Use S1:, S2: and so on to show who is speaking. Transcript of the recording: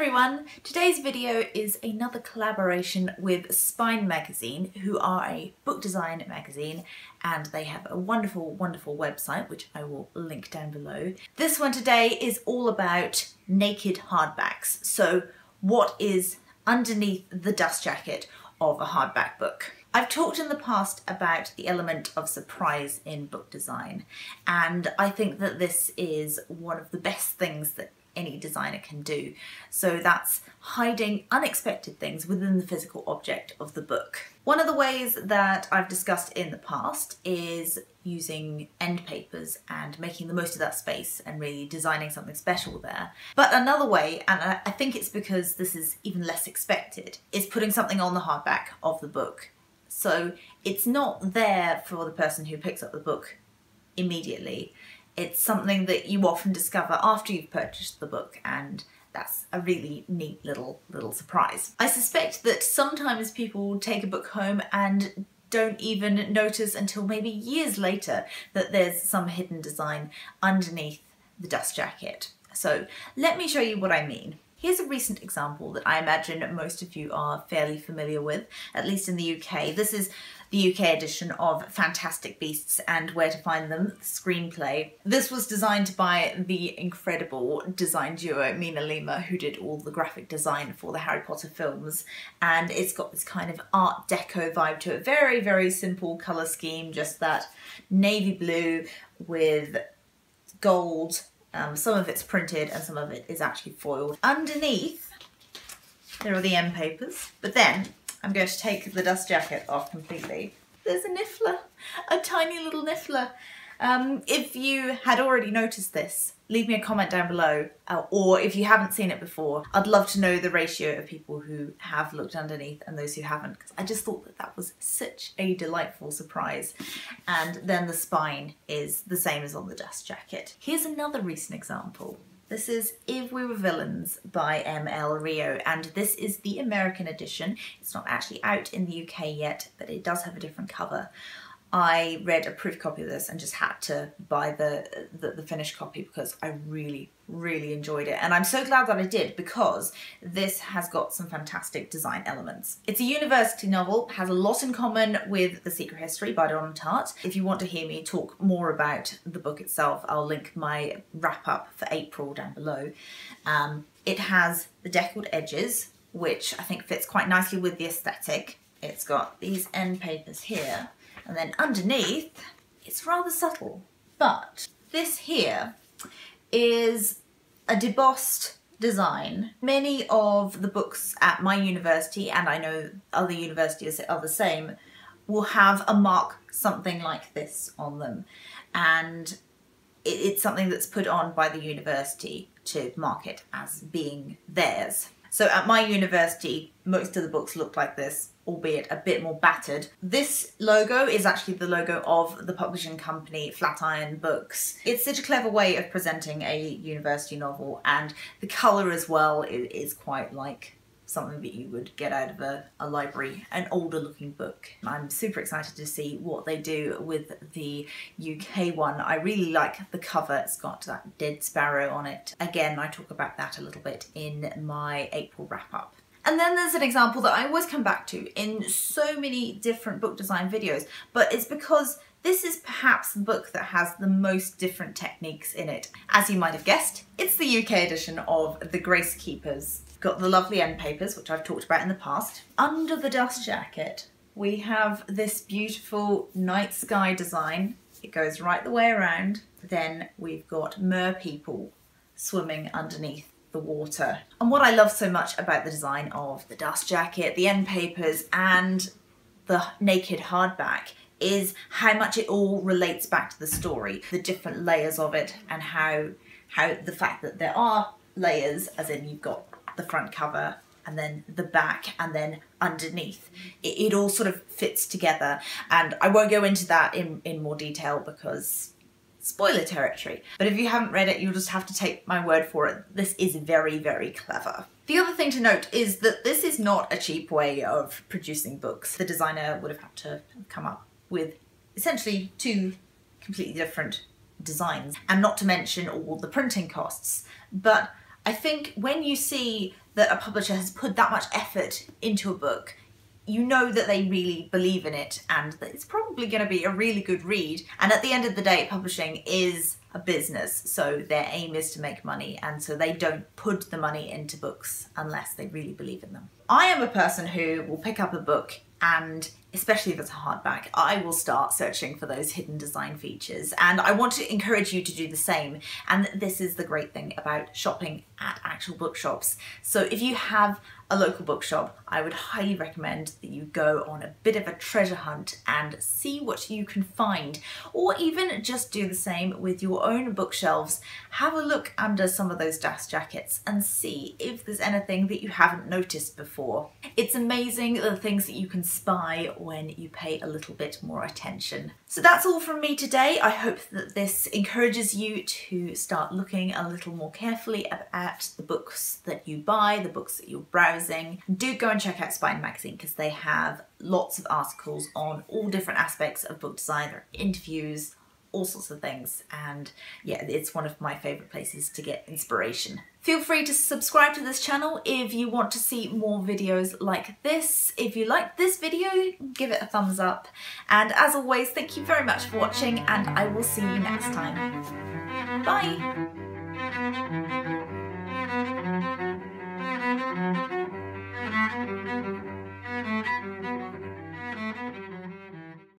S1: everyone! Today's video is another collaboration with Spine Magazine, who are a book design magazine, and they have a wonderful, wonderful website, which I will link down below. This one today is all about naked hardbacks. So what is underneath the dust jacket of a hardback book? I've talked in the past about the element of surprise in book design, and I think that this is one of the best things that any designer can do. So that's hiding unexpected things within the physical object of the book. One of the ways that I've discussed in the past is using end papers and making the most of that space and really designing something special there. But another way, and I think it's because this is even less expected, is putting something on the hardback of the book. So it's not there for the person who picks up the book immediately it's something that you often discover after you've purchased the book and that's a really neat little little surprise. I suspect that sometimes people take a book home and don't even notice until maybe years later that there's some hidden design underneath the dust jacket. So let me show you what I mean. Here's a recent example that I imagine most of you are fairly familiar with, at least in the UK. This is the UK edition of Fantastic Beasts and Where to Find Them screenplay. This was designed by the incredible design duo MinaLima, who did all the graphic design for the Harry Potter films, and it's got this kind of Art Deco vibe to it. Very, very simple colour scheme, just that navy blue with gold um, some of it's printed and some of it is actually foiled. Underneath, there are the end papers, but then I'm going to take the dust jacket off completely. There's a niffler, a tiny little niffler. Um, if you had already noticed this, leave me a comment down below. Uh, or if you haven't seen it before, I'd love to know the ratio of people who have looked underneath and those who haven't. Because I just thought that that was such a delightful surprise. And then the spine is the same as on the dust jacket. Here's another recent example. This is If We Were Villains by M.L. Rio, and this is the American edition. It's not actually out in the UK yet, but it does have a different cover. I read a proof copy of this and just had to buy the, the, the finished copy because I really really enjoyed it and I'm so glad that I did because this has got some fantastic design elements. It's a university novel, has a lot in common with The Secret History by Donna Tartt. If you want to hear me talk more about the book itself, I'll link my wrap up for April down below. Um, it has the deckled edges, which I think fits quite nicely with the aesthetic. It's got these end papers here and then underneath, it's rather subtle. But this here is a debossed design. Many of the books at my university, and I know other universities are the same, will have a mark something like this on them. And it's something that's put on by the university to mark it as being theirs. So at my university, most of the books look like this, albeit a bit more battered. This logo is actually the logo of the publishing company Flatiron Books. It's such a clever way of presenting a university novel and the colour as well is quite like something that you would get out of a, a library, an older looking book. I'm super excited to see what they do with the UK one. I really like the cover, it's got that dead sparrow on it. Again, I talk about that a little bit in my April wrap up. And then there's an example that I always come back to in so many different book design videos, but it's because this is perhaps the book that has the most different techniques in it. As you might have guessed, it's the UK edition of The Gracekeepers got the lovely end papers, which I've talked about in the past. Under the dust jacket, we have this beautiful night sky design. It goes right the way around. Then we've got mer people swimming underneath the water. And what I love so much about the design of the dust jacket, the end papers, and the naked hardback is how much it all relates back to the story, the different layers of it, and how how the fact that there are layers, as in you've got the front cover and then the back and then underneath. It, it, all sort of fits together. And I won't go into that in, in more detail because spoiler territory. But if you haven't read it, you'll just have to take my word for it. This is very, very clever. The other thing to note is that this is not a cheap way of producing books. The designer would have had to come up with essentially two completely different designs and not to mention all the printing costs. But I think when you see that a publisher has put that much effort into a book, you know that they really believe in it and that it's probably going to be a really good read. And at the end of the day, publishing is a business, so their aim is to make money, and so they don't put the money into books unless they really believe in them. I am a person who will pick up a book and especially if it's a hardback, I will start searching for those hidden design features. And I want to encourage you to do the same. And this is the great thing about shopping at actual bookshops. So if you have a local bookshop, I would highly recommend that you go on a bit of a treasure hunt and see what you can find. Or even just do the same with your own bookshelves. Have a look under some of those dust jackets and see if there's anything that you haven't noticed before. It's amazing the things that you can spy when you pay a little bit more attention. So that's all from me today. I hope that this encourages you to start looking a little more carefully at the books that you buy, the books that you're browsing. Do go and check out Spine Magazine because they have lots of articles on all different aspects of book design, there are interviews, all sorts of things and yeah it's one of my favorite places to get inspiration. Feel free to subscribe to this channel if you want to see more videos like this. If you like this video give it a thumbs up and as always thank you very much for watching and I will see you next time. Bye!